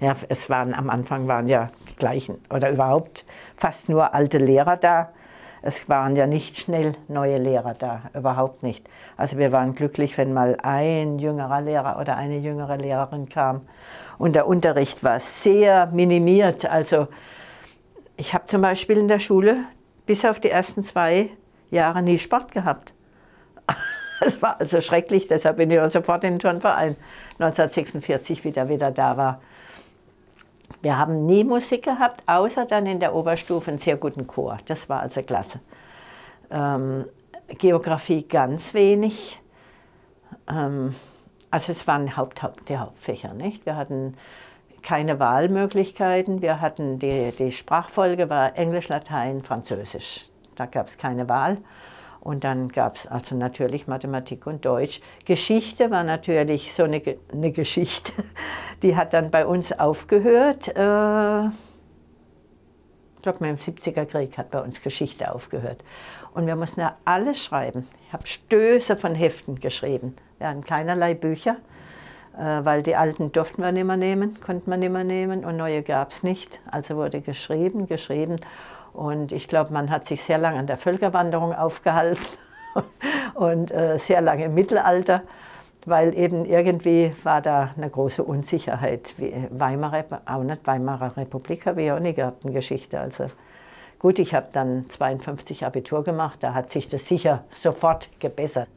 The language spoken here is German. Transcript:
Ja, es waren am Anfang waren ja die gleichen oder überhaupt fast nur alte Lehrer da. Es waren ja nicht schnell neue Lehrer da, überhaupt nicht. Also wir waren glücklich, wenn mal ein jüngerer Lehrer oder eine jüngere Lehrerin kam. Und der Unterricht war sehr minimiert. Also ich habe zum Beispiel in der Schule bis auf die ersten zwei Jahre nie Sport gehabt. Es war also schrecklich, deshalb bin ich auch sofort in den Turnverein 1946 wieder, wieder da war. Wir haben nie Musik gehabt, außer dann in der Oberstufe einen sehr guten Chor. Das war also klasse. Ähm, Geografie ganz wenig. Ähm, also es waren Haupt, Haupt, die Hauptfächer, nicht? Wir hatten keine Wahlmöglichkeiten. Wir hatten die, die Sprachfolge war Englisch, Latein, Französisch. Da gab es keine Wahl. Und dann gab es also natürlich Mathematik und Deutsch. Geschichte war natürlich so eine, eine Geschichte, die hat dann bei uns aufgehört. Äh, ich glaube, dem 70er Krieg hat bei uns Geschichte aufgehört. Und wir mussten ja alles schreiben. Ich habe Stöße von Heften geschrieben. Wir hatten keinerlei Bücher, äh, weil die alten durften wir nicht mehr nehmen, konnten wir nicht mehr nehmen und neue gab es nicht. Also wurde geschrieben, geschrieben. Und ich glaube, man hat sich sehr lange an der Völkerwanderung aufgehalten und äh, sehr lange im Mittelalter, weil eben irgendwie war da eine große Unsicherheit. Weimarer, auch nicht Weimarer Republik habe ich auch nicht gehabt in Geschichte. Also gut, ich habe dann 52 Abitur gemacht, da hat sich das sicher sofort gebessert.